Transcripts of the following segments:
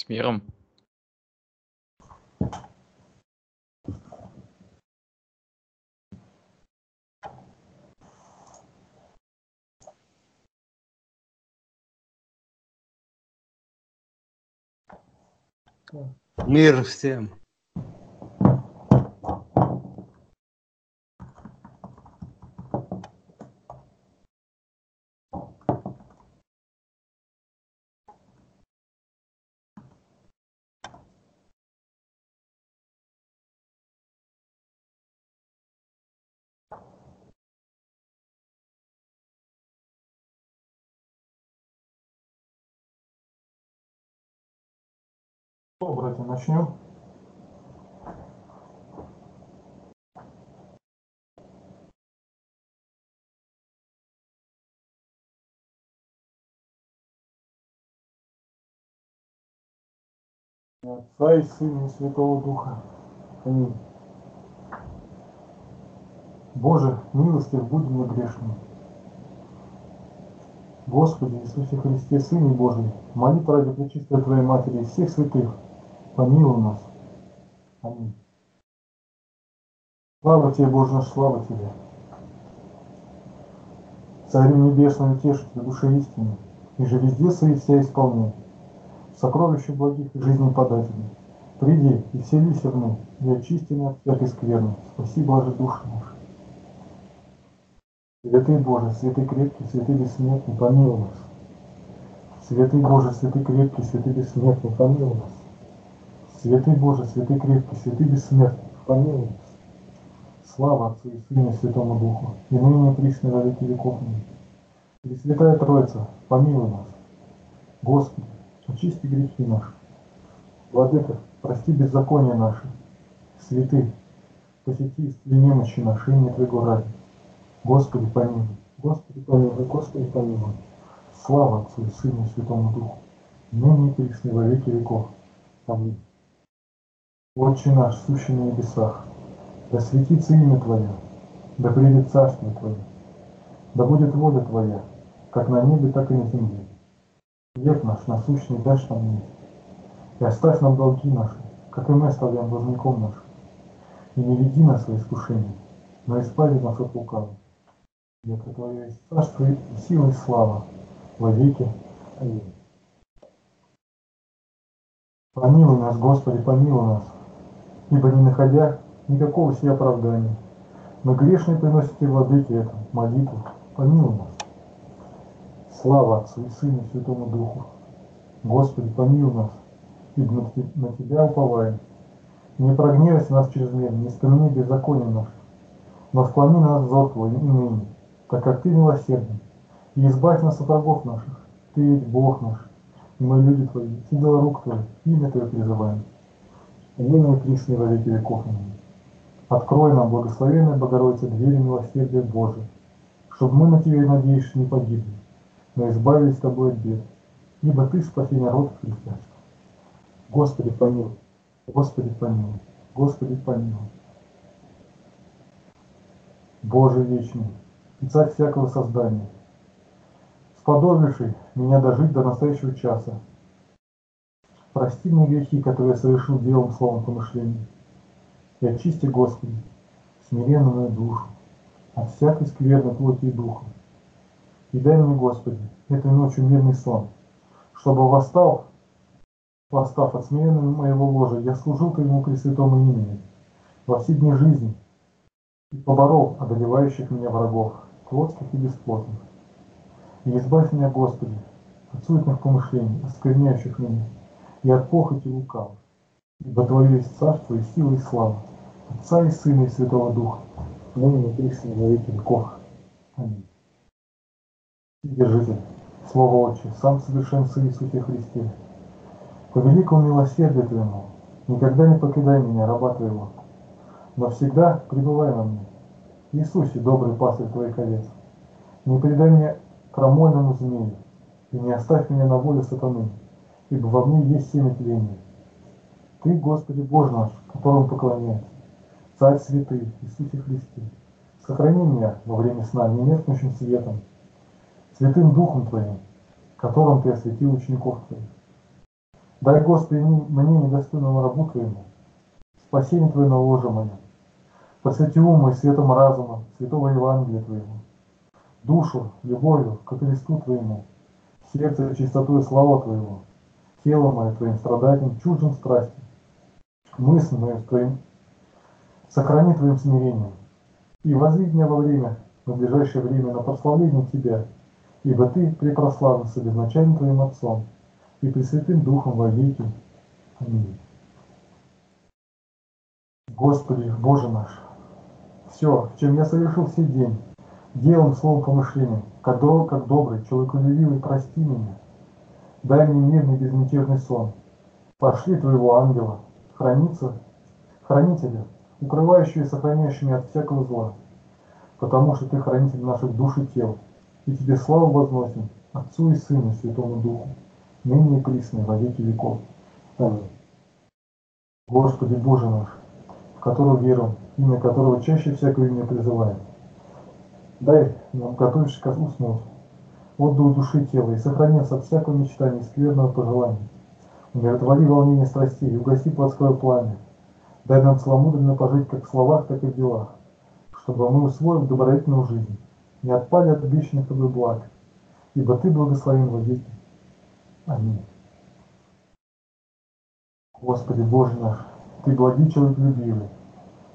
С миром. Мир всем. Что, братья, начнем? Отца и Сына и Святого Духа. Аминь. Боже, милостив будем мы грешны. Господи Иисусе Христе, Сыне Божий, молитва ради Пречистой Твоей Матери и всех святых, помилуй нас. Аминь. Слава Тебе, Боже наш, слава Тебе. Царю Небесному утешителю души истины, и же везде свои вся исполняй. Сокровища благих и жизни подателей. Приди и вселись в и очисти нас всякой скверны. Спаси, блажи души наши. Святый Боже, святый крепкий, святый бессмертный, помилуй нас. Святый Боже, святый крепкий, святый бессмертный, помилуй нас. Святый Боже, святый крепкий, святый бессмертный, помилуй. Слава Отцу и Сыну и Святому Духу, и ныне и присно во веки веков. Пресвятая Троица, помилуй нас. Господи, очисти грехи наши. Владыка, прости беззаконие наши. Святый, посети исцели немощи наши, имя Твоего ради. Господи, помилуй. Господи, помилуй. Господи, помилуй. Слава Отцу и Сыну и Святому Духу, ныне и присно во веки веков. Аминь. Отче наш, сущий на небесах, да светится имя Твое, да придет царствие Твое, да будет воля Твоя, как на небе, так и на земле. Хлеб наш насущный дашь нам ныне, и оставь нам долги наши, как и мы оставляем должником нашим. И не веди нас во искушение, но избави нас от лукавого. Яко Твое есть царство и сила и слава во веки. Аминь. Помилуй нас, Господи, помилуй нас, ибо не находя никакого себе оправдания, но грешный приносите владыке эту молитву, помилуй нас. Слава Отцу и Сыну и Святому Духу. Господи, помилуй нас, ибо на Те- на Тебя уповаем. Не прогневайся нас чрезмерно, не скромни беззаконие наше, но склони на нас взор Твой и ныне, так как Ты милосерден, и избавь нас от врагов наших. Ты ведь Бог наш, и мы люди Твои, и дело рук Твоих, имя Твое призываем. Присно и во веки веков. Открой нам, благословенная Богородица, двери милосердия Божия, чтобы мы на Тебя, надеюсь, не погибли, но избавились с Тобой от бед, ибо Ты спаси народ христианский. Господи, помилуй, Господи, помилуй, Господи, помилуй. Боже вечный, и царь всякого создания, сподобивший меня дожить до настоящего часа, прости мне грехи, которые я совершил делом, словом, помышлением, и очисти, Господи, смиренную душу от всякой скверной плоти и духа. И дай мне, Господи, этой ночью мирный сон, чтобы восстал, восстав от смиренного моего ложа, я служил Твоему Пресвятому имени во все дни жизни и поборол одолевающих меня врагов, плотских и бесплотных. И избавь меня, Господи, от суетных помышлений, оскверняющих меня, и от похоти лукавых. Ибо Твое есть царство и сила и слава, Отца и Сына и Святого Духа, ныне и присно во веки веков. Аминь. Держитель, Слово Отче, сам совершен Сын Иисусе Христе, по великому милосердию Твоему, никогда не покидай меня, раба Твоего, но всегда пребывай во мне. Иисусе, добрый пастырь Твоих овец, не предай меня крамольному змею, и не оставь меня на волю сатаны, ибо во мне есть семя тления. Ты, Господи Боже наш, которому поклоняюсь, Царь святый, Иисусе Христе, сохрани меня во время сна немеркнущим светом, святым Духом Твоим, которым Ты осветил учеников Твоих. Дай, Господи, мне, недостойному рабу Твоему, спасение Твое наложи мне. Посвяти ум и светом разума, святого Евангелия Твоего, душу, любовью к Христу Твоему, сердце чистотой слава Твоего, тело мое Твоим страданием, чужим страстью, мысль мою Твоим, сохрани Твоим смирением, и возри меня во время, в надлежащее время на прославление Тебя, ибо Ты препрославился безначальным Твоим Отцом и Пресвятым Духом во веки. Аминь. Господи, Боже наш, все, чем я совершил все день, делом, словом, помышлением, как добрый, человеколюбивый, прости меня. Дай мне мирный, безмятежный сон. Пошли Твоего ангела, храниться, хранителя, укрывающего и сохраняющего от всякого зла, потому что Ты хранитель наших душ и тел, и Тебе славу возносим, Отцу и Сыну, Святому Духу, ныне и присно, во веки веков. Аминь. Господи Боже наш, в которого веруем, имя которого чаще всякого имя призываем. Дай нам, готовившись к уснуть, отдал души тела и сохранился от всякого мечтания и скверного пожелания. Умиротвори волнение страстей и угаси плотское пламя. Дай нам целомудренно пожить как в словах, так и в делах, чтобы мы, усвоив добродетельную жизнь, не отпали от обещанных тобой благ, ибо ты благословен во. Аминь. Господи Боже наш, ты благий человек любивый.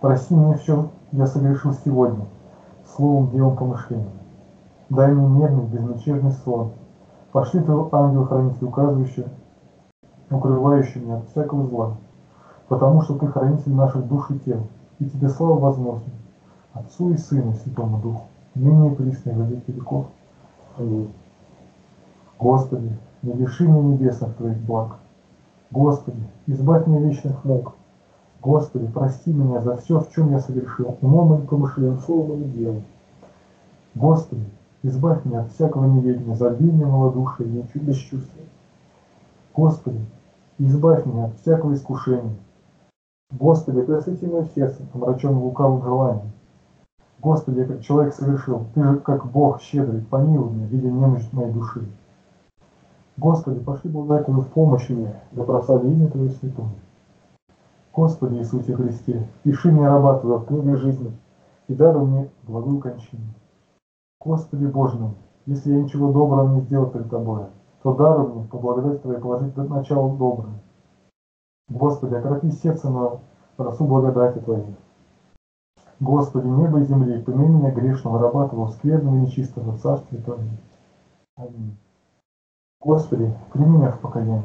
Прости меня, в чем я совершил сегодня, словом, делом, помышлением. Дай мне мирный, безмятежный сон. Пошли твой ангел-хранитель, указывающий, укрывающий меня от всякого зла, потому что ты хранитель наших душ и тел, и тебе слава возможна, Отцу и Сыну и Святому Духу, ныне и присно во веки веков. Аминь. Господи, не лиши меня небесных Твоих благ. Господи, избавь меня вечных мук. Господи, прости меня за все, в чем я совершил, умом или помышлением, словом или делом. Господи, избавь меня от всякого неведения, забвения, малодушия и бесчувствия. Господи, избавь меня от всякого искушения. Господи, просвети мое сердце, помраченное лукавым желанием. Господи, как человек совершил, Ты же как Бог щедрый, помилуй меня, видя немощь моей души. Господи, пошли благодатью в помощь мне, да прослави имя Твое святое. Господи Иисусе Христе, пиши мне раба Твоего в книге жизни и даруй мне благую кончину. Господи Боже мой, если я ничего доброго не сделал перед Тобой, то даруй мне по благодати Твоей положить до начала доброе. Господи, окропи сердце мое росу благодати Твоей. Господи, небо и земли, помяни меня грешного раба Твоего, скверного и нечистого в Царстве Твоем. Аминь. Господи, прими меня в покаяние.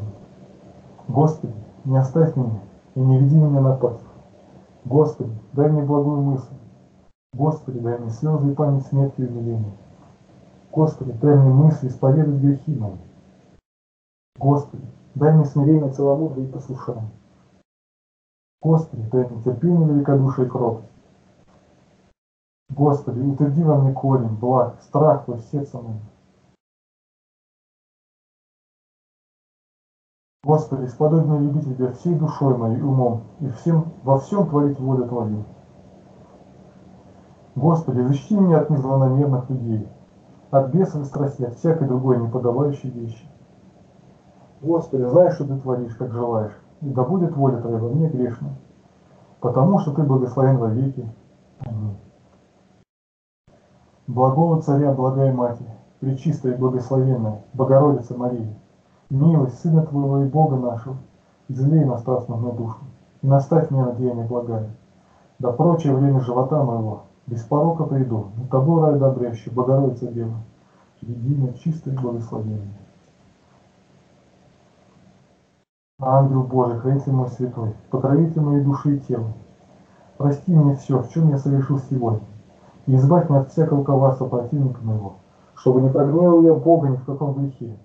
Господи, не оставь меня и не веди меня на пасть. Господи, дай мне благую мысль. Господи, дай мне слезы и память смерти и умиления. Господи, дай мне мысли исповедать грехи мои. Господи, дай мне смирение, целомудрие и послушание. Господи, дай мне терпение, великодушие и кротость. Господи, утверди во мне корень, благ, страх Твой в сердце моем. Господи, сподобь любить Тебя всей душой моей, умом, и всем, во всем творить волю Твою. Господи, защити меня от незлонамерных людей, от бесов и страстей, от всякой другой неподобающей вещи. Господи, знаешь, что Ты творишь, как желаешь, и да будет воля Твоя во мне грешной, потому что Ты благословен во веки. Аминь. Благого Царя, благая Матерь, Пречистая и Благословенная, Богородица Мария, милость Сына Твоего и Бога нашего, излей на страстную на душу, и наставь меня на деяние благое. Да прочее время живота моего, без порока приду, на Тобой рай добрящий, Богородица Дева, единое, чистое благословение. Ангел Божий, хранитель мой святой, покровитель моей души и тела, прости мне все, в чем я совершил сегодня, и избавь меня от всякого коварства противника моего, чтобы не прогневал я Бога ни в каком грехе,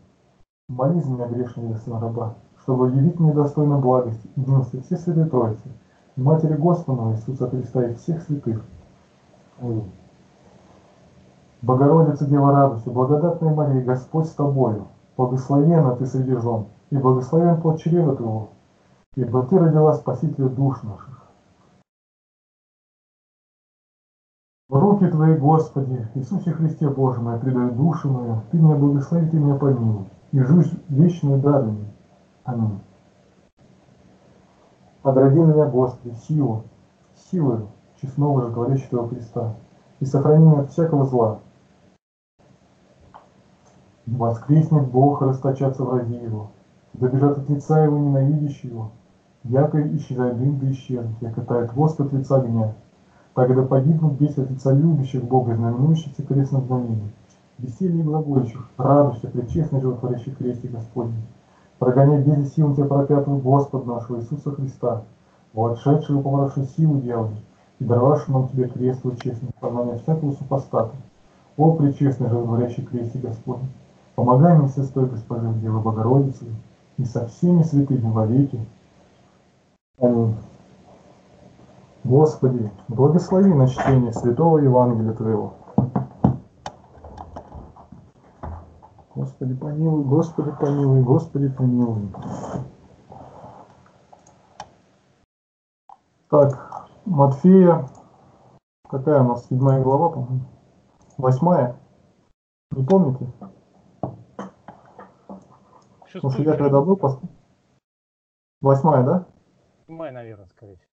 Моли за меня, грешного сын раба, чтобы явить мне достойно благости милости все святые Троицы, Матери Господа Иисуса Христа и всех святых. Богородица Дева радости, благодатная Мария, Господь с тобою, благословенна ты среди жен, и благословен плод чрева твоего, ибо ты родила Спасителя душ наших. В руки Твои, Господи, Иисусе Христе Боже мой, предаю душу мою, Ты меня благослови, Ты меня помилуй и жизнь вечную даруй. Аминь. Огради меня, Господи, силу, силою честного же творящего Христа, и сохрани меня от всякого зла. Воскреснет Бог расточаться враги его, добежат от лица его ненавидящего, яко исчезает дым да исчезнет, яко тает воск от лица огня. Тогда погибнут весь от лица любящих Бога, знаменующихся крестным знамением. Веселье и глагольщик, радуйся, пречестный животворящий кресте Господний. Прогоняй без сил тебя пропятого Господа нашего Иисуса Христа, вошедшего по вашу силу дьяволе, и даровавшего нам тебе крест твой честный, познание всякого супостата. О, пречестный животворящий кресте Господний, помогай мне со стой госпожи Девы Богородицы и со всеми святыми вовеки. Аминь. Господи, благослови на чтение Святого Евангелия Твоего. Господи, помилуй, Господи, помилуй, Господи, помилуй. Так, Матфея, какая у нас седьмая глава, по-моему? Восьмая? Не помните? Потому что я когда был, пос... восьмая, да? Седьмая, наверное, скорее всего.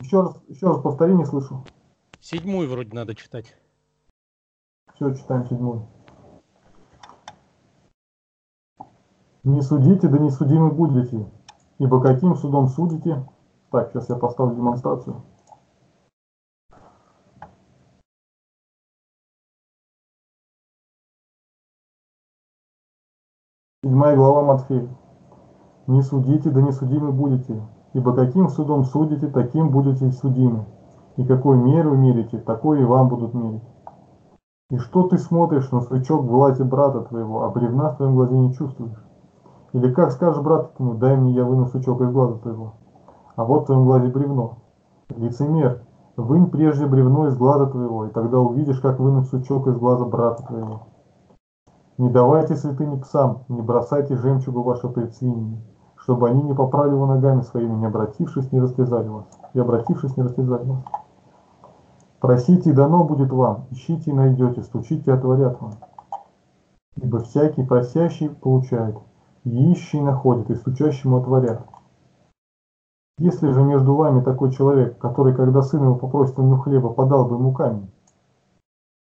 Еще раз, еще раз повтори, не слышу. Седьмую вроде надо читать. Все, читаем седьмую. Не судите, да не судимы будете, ибо каким судом судите... Так, сейчас я поставлю демонстрацию. Седьмая глава Матфея. Не судите, да не судимы будете, ибо каким судом судите, таким будете судимы. И какой меру мерите, такой и вам будут мерить. И что ты смотришь на сучок в глазе брата твоего, а бревна в твоем глазе не чувствуешь? Или как скажешь брату твоему, дай мне, я выну сучок из глаза твоего, а вот в твоем глазе бревно. Лицемер, вынь прежде бревно из глаза твоего, и тогда увидишь, как вынуть сучок из глаза брата твоего. Не давайте святыни псам, не бросайте жемчугу вашу пред свиньями, чтобы они не попрали его ногами своими, не обратившись, не растерзали вас, и обратившись, не растерзали вас. Просите, и дано будет вам, ищите и найдете, стучите, и отворят вам. Ибо всякий просящий получает, и ищий находит, и стучащему отворят. Если же между вами такой человек, который, когда сын его попросит у него хлеба, подал бы ему камень,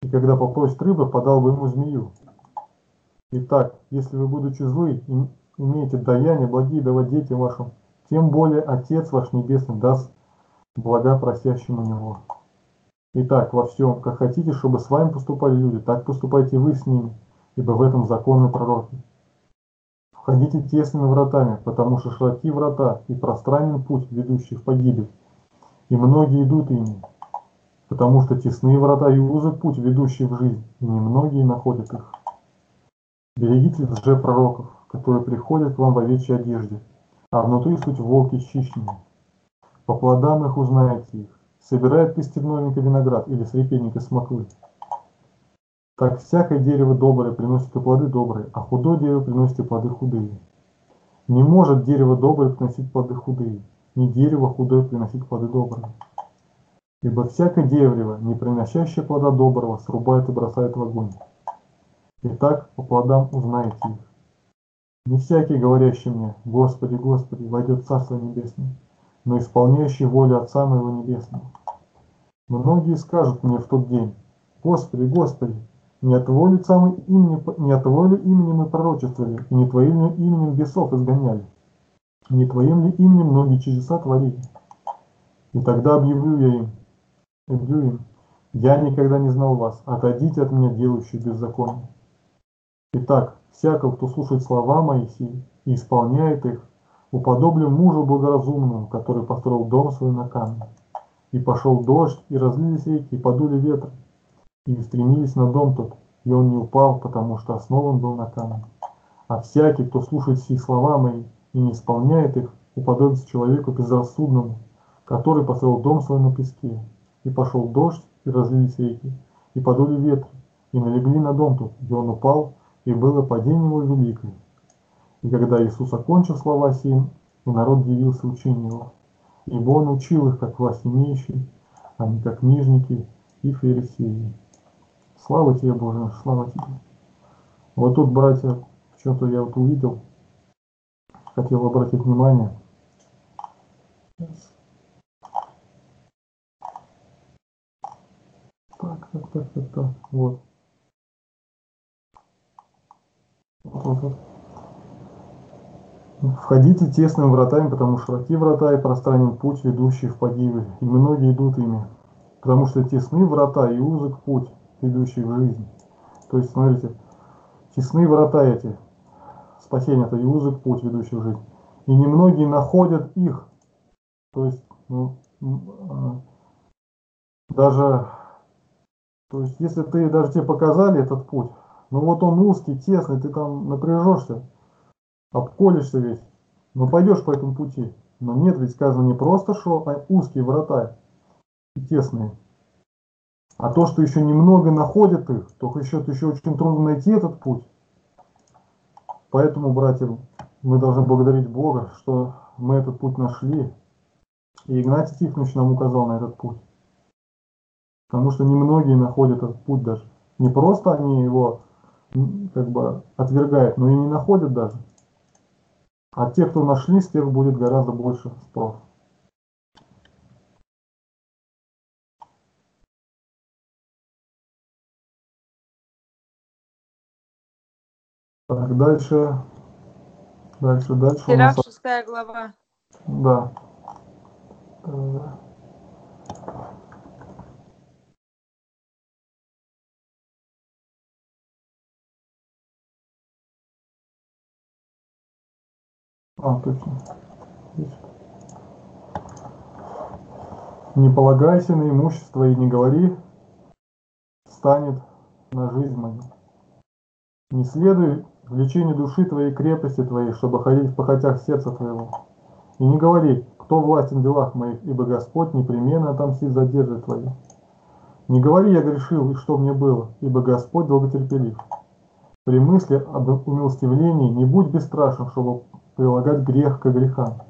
и когда попросит рыбы, подал бы ему змею. Итак, если вы, будучи злы, имеете даяние благие давать детям вашим, тем более Отец ваш Небесный даст блага просящему Него. Итак, во всем, как хотите, чтобы с вами поступали люди, так поступайте вы с ними, ибо в этом законы пророки. Входите тесными вратами, потому что широки врата и пространен путь, ведущий в погибель, и многие идут ими, потому что тесные врата и узок путь, ведущий в жизнь, и немногие находят их. Берегите лже-пророков, которые приходят к вам в овечьей одежде, а внутри суть волки хищные. По плодам их узнаете их. Собирает ли новенький виноград или с репейника смоклы? Так всякое дерево доброе приносит и плоды добрые, а худое дерево приносит и плоды худые. Не может дерево доброе приносить плоды худые, ни дерево худое приносить плоды добрые. Ибо всякое дерево, не приносящее плода доброго, срубает и бросает в огонь. Итак, по плодам узнаете их. Не всякий, говорящий мне, Господи, Господи, войдет в Царство Небесное, но исполняющий волю Отца Моего Небесного. Многие скажут мне в тот день, Господи, Господи, не от воли самой имени, не от воли имени мы пророчествовали, и не Твоим ли именем бесов изгоняли, не Твоим ли именем многие чудеса творили. И тогда объявлю я им, объявлю им, я никогда не знал вас, отойдите от меня, делающие беззаконие. Итак, всякого, кто слушает слова мои и исполняет их, уподоблю мужу благоразумному, который построил дом свой на камне. И пошел дождь, и разлились реки, и подули ветры, и устремились на дом тот, и он не упал, потому что основан был на камне. А всякий, кто слушает сии слова мои и не исполняет их, уподобится человеку безрассудному, который построил дом свой на песке. И пошел дождь, и разлились реки, и подули ветры, и налегли на дом тот, и он упал, и было падение его великое. И когда Иисус окончил слова сии, и народ дивился учению его, ибо он учил их, как власть имеющий, а не как книжники и фарисеи. Слава тебе, Боже слава тебе. Вот тут, братья, что-то я вот увидел, хотел обратить внимание. Так, так, так, так, так, вот. Вот, вот. Входите тесными вратами, потому что широки врата и пространен путь, ведущий в погибель, и многие идут ими. Потому что тесны врата и узок путь, ведущий в жизнь. То есть, смотрите, тесны врата эти, спасение это и узок путь, ведущий в жизнь. И немногие находят их. То есть, ну, а, даже, то есть, если ты, даже тебе показали этот путь, ну вот он узкий, тесный, ты там напряжешься, обколешься весь, но пойдешь по этому пути. Но нет, ведь сказано не просто что, а узкие врата тесные. А то, что еще немного находят их, то еще, еще очень трудно найти этот путь. Поэтому, братья, мы должны благодарить Бога, что мы этот путь нашли. И Игнатий Тихонович нам указал на этот путь. Потому что немногие находят этот путь даже. Не просто они его как бы отвергают, но и не находят даже. А те, кто нашли, с тех будет гораздо больше спрос. Так, дальше. Дальше, дальше. нас... Сирах, шестая глава. Да. А, точно. Не полагайся на имущество и не говори, станет на жизнь мою. Не следуй влечению души твоей крепости твоей, чтобы ходить в похотях сердца твоего. И не говори, кто властен в делах моих, ибо Господь непременно отомстит за держи твои. Не говори, я грешил, и что мне было, ибо Господь долготерпелив. При мысли об умилостивлении не будь бесстрашен, чтобы прилагать грех к грехам.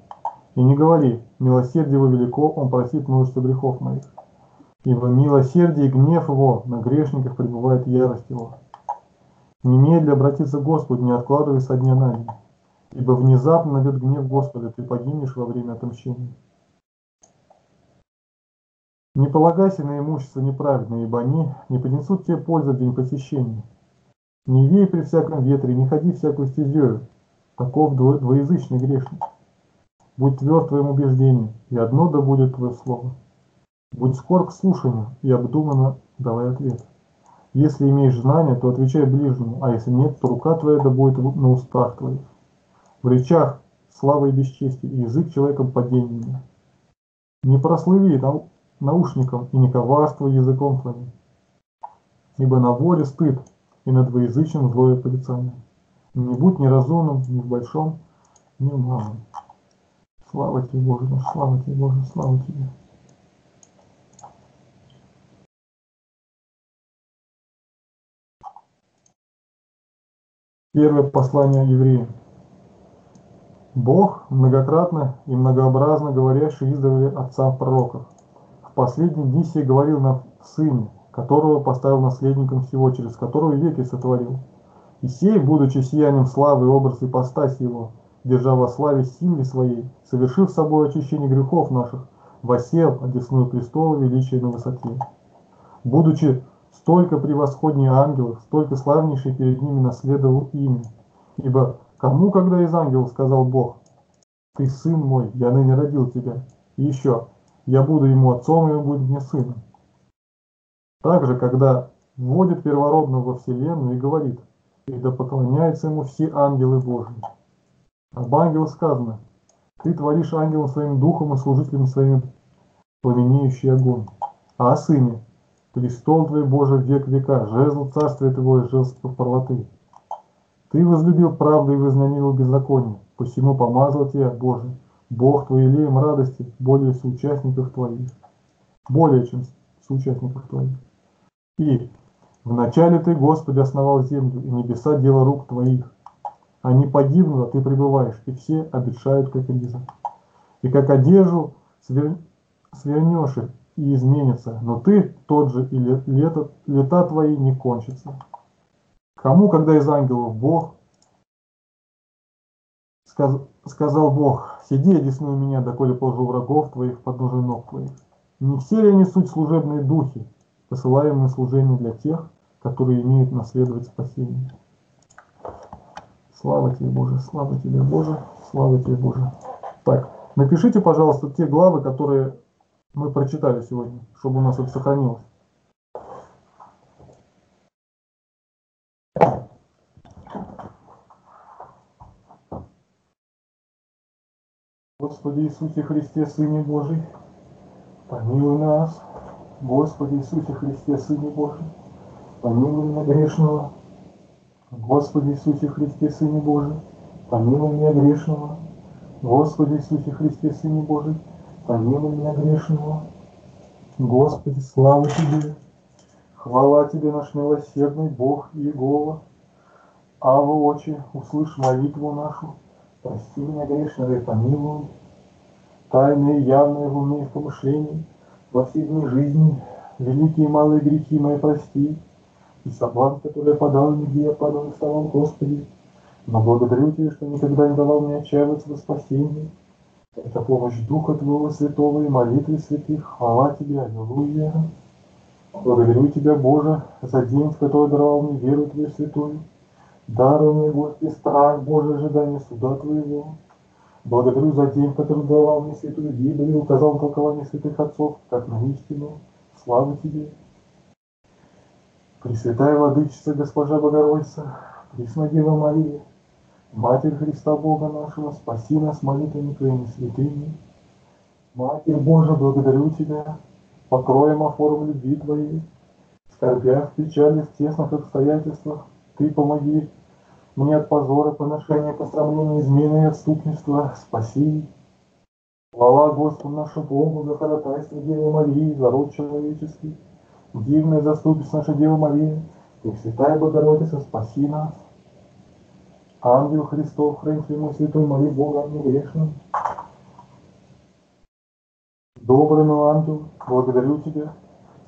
И не говори, милосердие его велико, он просит множество грехов моих. Ибо милосердие и гнев его на грешниках пребывает ярость его. Немедля обратиться к Господу, не откладывай со дня на день. Ибо внезапно найдет гнев Господа, ты погибнешь во время отомщения. Не полагайся на имущество неправедное, ибо они не принесут тебе пользы в день посещения. Не вей при всяком ветре, не ходи всякую стезею, таков двоязычный грешник. Будь тверд в твоем убеждении, и одно да будет твое слово. Будь скор к слушанию, и обдуманно давай ответ. Если имеешь знания, то отвечай ближнему, а если нет, то рука твоя да будет на устах твоих. В речах слава и бесчестие, и язык человеком падениями. Не прослыви нау наушником и не коварствуй языком твоим. Ибо на воле стыд, и на двоязычном злое порицание. Не будь неразумным ни в большом, ни в малом. Слава тебе, Боже наш, слава тебе, Боже, слава тебе. Первое послание евреям. Бог многократно и многообразно говорящий издавали отцам пророков. В последние дни сей говорил нам в Сыне, которого поставил наследником всего, через которого веки сотворил. И сей, будучи сиянием славы и образ его, держа во славе силе своей, совершив собой очищение грехов наших, восел одесную престола величия на высоте. Будучи столько превосходнее ангелов, столько славнейший перед ними наследовал ими. Ибо кому, когда из ангелов сказал Бог, «Ты сын мой, я ныне родил тебя», и еще, «Я буду ему отцом, и он будет мне сыном». Также, когда вводит первородного во вселенную и говорит, «И да поклоняются ему все ангелы Божьи». Об ангелах сказано, «Ты творишь ангелом своим духом и служителем своим пламенеющий огонь». А о сыне, Престол твой, Боже, век века, жезл царствия твоего и жезл правоты. Ты возлюбил правду и возненавидел беззаконие, посему помазал тебя, Боже, Бог твой елеем радости, более соучастников твоих, более чем соучастников твоих. И вначале ты, Господи, основал землю, и небеса дело рук твоих. Они погибнут, а ты пребываешь, и все обещают, как риза. И как одежду свер... свернешь и изменится, но ты тот же, и лето, лета твои не кончатся. Кому, когда из ангелов Бог Сказ- сказал Бог, сиди, одесную меня, доколе положу врагов твоих под ножи ног твоих. Не все ли они суть служебные духи, посылаемые служение для тех, которые имеют наследовать спасение? Слава тебе, Боже, слава тебе, Боже, слава тебе, Боже. Так, напишите, пожалуйста, те главы, которые мы прочитали сегодня, чтобы у нас это сохранилось. Господи Иисусе Христе, Сыне Божий, помилуй нас. Господи Иисусе Христе, Сыне Божий, помилуй меня грешного. Господи Иисусе Христе, Сыне Божий, помилуй меня грешного. Господи Иисусе Христе, Сыне Божий, помилуй меня грешного. Господи, слава Тебе, хвала Тебе, наш милосердный Бог Иегова. Ава, Отче, услышь молитву нашу, прости меня грешного и помилуй. Тайные явные в уме и в помышлении, во все дни жизни, великие и малые грехи мои прости, и соблазн, который я подал, нигде я падал в самом Господи. Но благодарю Тебя, что никогда не давал мне отчаиваться во спасении. Это помощь Духа Твоего Святого и молитвы святых. Хвала Тебе, Аллилуйя. Благодарю Тебя, Боже, за день, в который даровал мне веру Твою святую. Даруй мне, Господи, страх Божий, ожидание суда Твоего. Благодарю за день, который давал мне святую Библию, указал толкование святых отцов, как на истину. Слава Тебе. Пресвятая Владычица, Госпожа Богородица, Преснодева Мария, Матерь Христа Бога нашего, спаси нас молитвами Твоими святыми. Матерь Божия, благодарю Тебя, покроем оформ любви Твоей, скорбях, печали, в тесных обстоятельствах, Ты помоги мне от позора, поношения, посрамления, измены и отступничества, спаси. Хвала Господу нашему Богу за ходатайство Девы Марии, за род человеческий. Дивная заступница наша Дева Мария, Пресвятая Богородица, спаси нас. Ангел Христов, хранитель мой святой, моли Бога о мне грешном. Добрый мой ангел, благодарю тебя.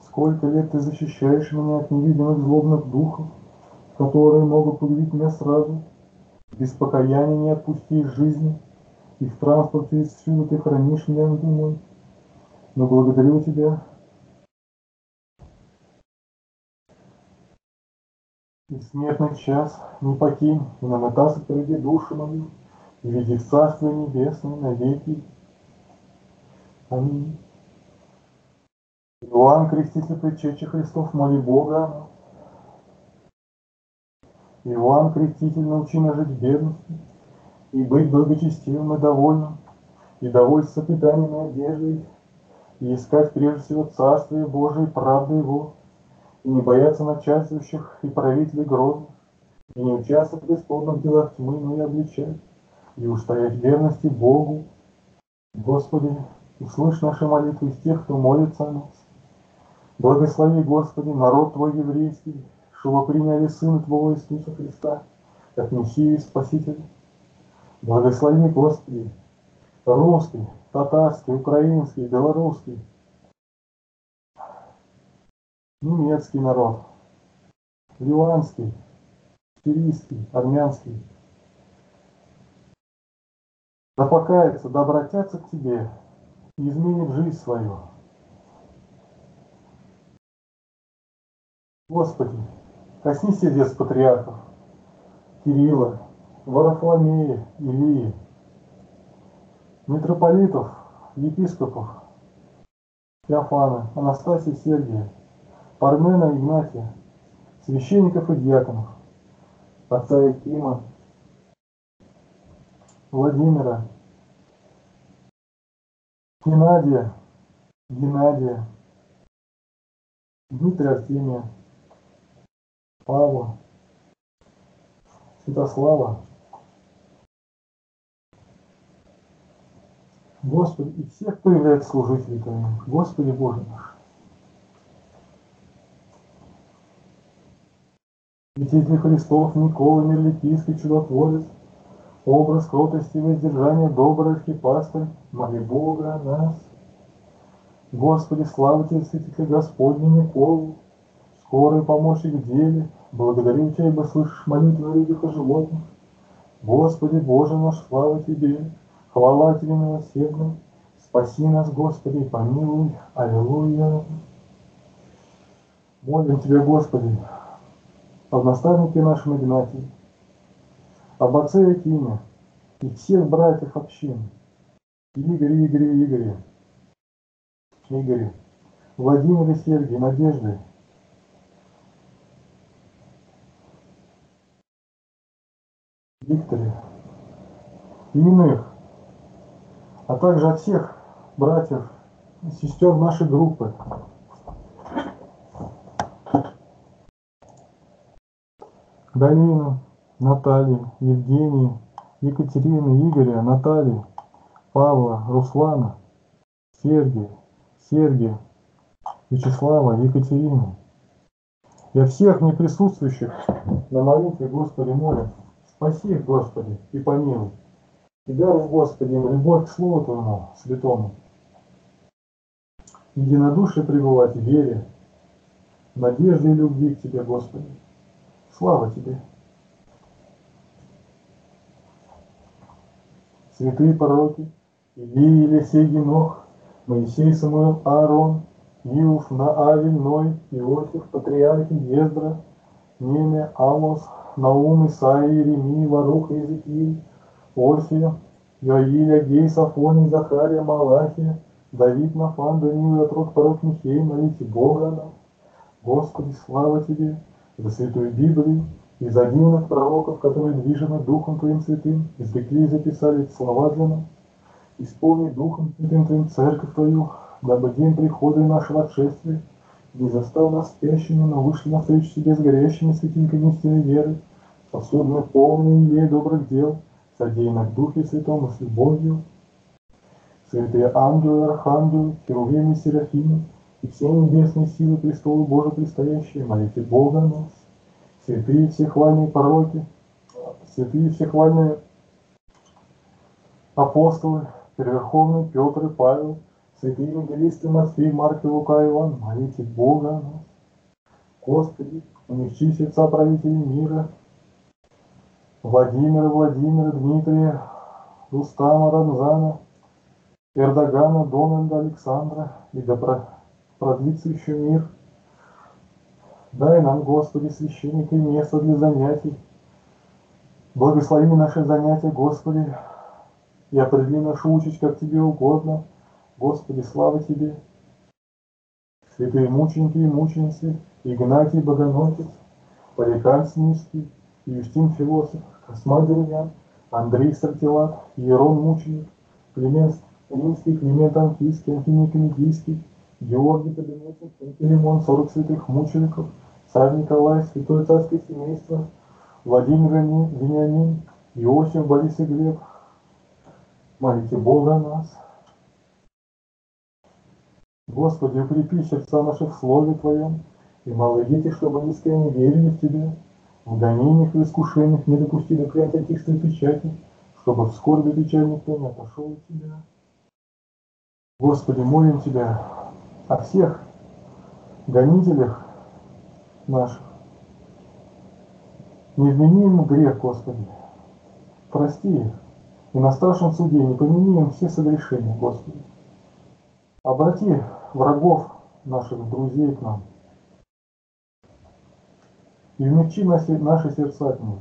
Сколько лет ты защищаешь меня от невидимых злобных духов, которые могут погубить меня сразу. Без покаяния не отпусти из жизни, и в транспорте всюду ты хранишь меня, думаю. Но благодарю тебя, И смертный час не покинь, и намотался впереди душу мою, и веди в Царство Небесное навеки. Аминь. Иоанн, креститель причечи Христов, моли Бога. Иоанн, креститель, научи нас жить в бедности, и быть благочестивым и довольным, и довольствоваться питанием и одеждой, и искать прежде всего Царствие Божие и правду Его, и не бояться начальствующих и правителей грозных, и не участвовать в бесплодных делах тьмы, но и обличать, и устоять верности Богу. Господи, услышь наши молитвы из тех, кто молится о нас. Благослови, Господи, народ Твой еврейский, чтобы приняли Сына Твоего Иисуса Христа, как Мессию и Спасителя. Благослови, Господи, русский, татарский, украинский, белорусский, немецкий народ, ливанский, сирийский, армянский. Да покаяться, да обратятся к Тебе и изменят жизнь свою. Господи, коснись сердец патриархов, Кирилла, Варафоломея, Илии, митрополитов, епископов, Феофана, Анастасия Сергия, Пармена Игнатия, священников и диаконов, отца Якима, Владимира, Геннадия, Геннадия, Дмитрия Артемия, Павла, Святослава, Господи, и всех, кто является служителем Твоим, Господи Боже наш. Святитель Христов, Никола, Мирликийский чудотворец, образ кротости и воздержания, добрый архипастырь, моли Бога о нас. Господи, слава Тебе, Святитель Господний Николу, скорый помощник в деле, благодарю Тебя, ибо слышишь молитвы людях и животных. Господи, Боже наш, слава Тебе, хвала Тебе милосердным, спаси нас, Господи, помилуй, Аллилуйя. Молим Тебя, Господи, об наставнике нашем Игнатии, об отце Якиме и всех братьев общины, Игоре, Игоре, Игоре, Игоре, Владимире, Сергии, Надежды, Викторе и иных, а также от всех братьев и сестер нашей группы. Галина, Наталья, Евгения, Екатерина, Игоря, Наталья, Павла, Руслана, Сергия, Сергия, Вячеслава, Екатерины. О всех неприсутствующих на молитве Господи молим. Спаси их, Господи, и помилуй. И даруй, Господи, им любовь к Слову Твоему, святому. Единодушие пребывать в вере, надежде и любви к Тебе, Господи. Слава Тебе! Святые пророки, Илия, Елисей, Генох, Моисей, Самуил, Аарон, Иов, Наавель, Ной, Иосиф, Патриархи, Ездра, Немя, Амос, Наум, Исаия, Иеремия, Варух, Иезекииль, Орфия, Йоиль, Агей, Сафоний, Захария, Малахия, Давид, Нафан, Даниил, отрок, пророк Михей, молите Бога нам. Господи, слава Тебе за Святую Библию и за дивных пророков, которые движены Духом Твоим Святым, извлекли и записали слова для нас. Исполни Духом Святым Твоим Церковь Твою, дабы день прихода нашего отшествия не застал нас спящими, но вышли навстречу себе с горящими светильками истинной веры, способны полные ей добрых дел, содеянных Духе Святом и с любовью. Святые ангелы, архангелы, херувимы, серафимы и все небесные силы престолы Божьи предстоящие, молите Бога нас. Святые всехвальные пророки, святые всехвальные апостолы, Верховный Петр и Павел, святые евангелисты Матфей, Марк и Лука и Иван, молите Бога нас. Господи, умягчи сердца правителей мира, Владимира, Владимира, Дмитрия, Рустама, Рамзана, Эрдогана, Дональда, Александра, и да продлится еще мир. Дай нам, Господи, священника место для занятий. Благослови наши занятия, Господи, и определи нашу участь, как Тебе угодно. Господи, слава Тебе. Святые мученики и мученицы, Игнатий Богоносец, Поликан Снизкий, Юстин Философ, Косма Демьян, Андрей Стратилат, Ерон Мученик, Климент Римский, Климент Анкийский, Антоний Комедийский, Георгий Победоносец, Пантелеймон, 40 святых мучеников, царь Николай, святое царское семейство, Владимир Вениамин, Иосиф, Борис и Глеб. Молите Бога о нас. Господи, укрепи сердца наших в Слове Твоем, и дети, чтобы искренне верили в Тебя, в гонениях и искушениях не допустили клять антихристой печати, чтобы в скорби печаль никто не отошел от Тебя. Господи, молим Тебя о всех гонителях наших. Не вмени им грех, Господи. Прости их. И на страшном суде не помяни им все согрешения, Господи. Обрати врагов наших друзей к нам. И умягчи наши, наши сердца к ним.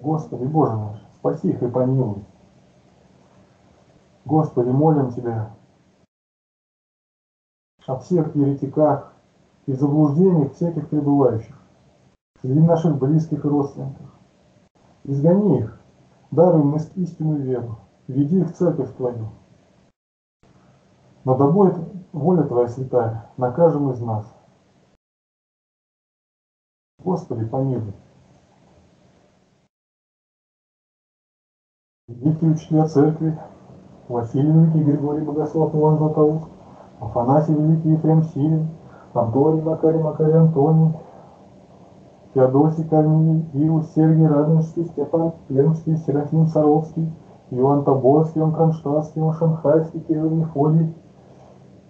Господи, Боже наш, спаси их и помилуй. Господи, молим Тебя о всех еретиках и заблуждениях всяких пребывающих среди наших близких и родственников. Изгони их, даруй им истинную веру, веди их в церковь Твою. Но да будет воля Твоя святая на каждом из нас. Господи, помилуй. Великие учителя церкви, Василий Великий, Григорий Богослов, Иван Златоуст, Афанасий Великий, Ефрем Сирин, Антоний Макарий, Макарий Антоний, Феодосий Корнилий, Иус Сергий Радонежский, Степан Пермский, Серафим Саровский, Иоанн Тоборский, Иоанн Кронштадтский, Иоанн Шанхайский, Кирилл Мефодий,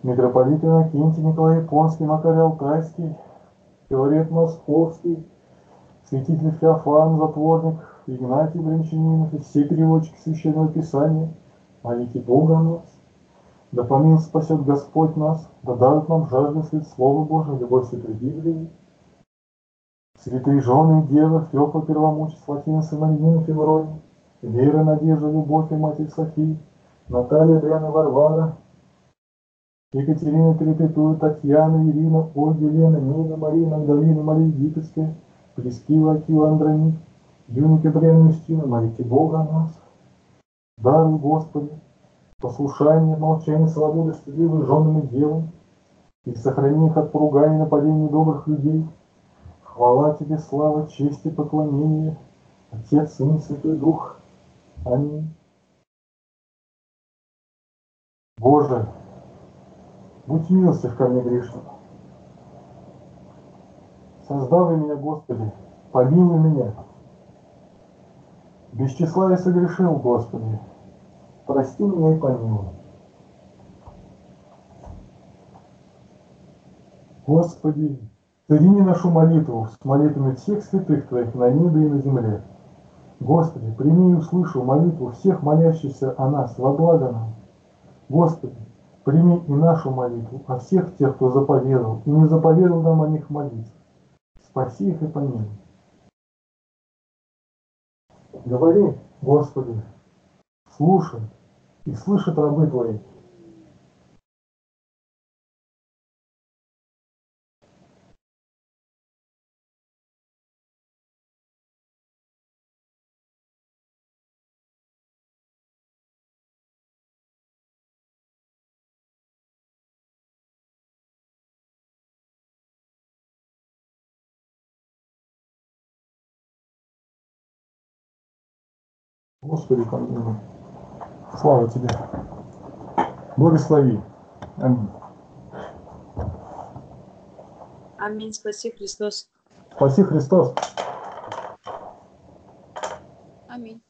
митрополит Иннокентий, Николай Японский, Макарий Алтайский, Филарет Московский, святитель Феофан, затворник, Игнатий Бринчанинов и все переводчики Священного Писания, молите Бога нас. Да помил спасет Господь нас, да дарит нам жажду след Слова Божия, любовь святой Библии. Святые жены девы, Феофа Первомучец, Латина Симонина Февронии, Вера, Надежда, Любовь и Матерь Софии, Наталья, Адриана, Варвара, Екатерина Перепетуя, Татьяна, Ирина, Ольга, Лена, Нина, Мария, Магдалина, Мария Египетская, Прескила, Акила, Андроник, Юника, Бриан, Юстина, молите Бога нас. Даруй, Господи, послушание, молчание, свободы, стыдливых женам и девам, и сохрани их от поругания и нападений добрых людей. Хвала Тебе, слава, честь и поклонение, Отец, Сын Святой Дух. Аминь. Боже, будь милостив ко мне грешному. Создавай меня, Господи, помилуй меня. Без числа я согрешил, Господи, прости меня и помилуй. Господи, соедини нашу молитву с молитвами всех святых Твоих на небе и на земле. Господи, прими и услышу молитву всех молящихся о нас во благо нам. Господи, прими и нашу молитву о всех тех, кто заповедовал и не заповедовал нам о них молиться. Спаси их и помилуй. Говори, Господи, слушай и слышат рабы Твои. Господи, помилуй. Слава Тебе. Благослови. Аминь. Аминь. Спаси Христос. Спаси Христос. Аминь.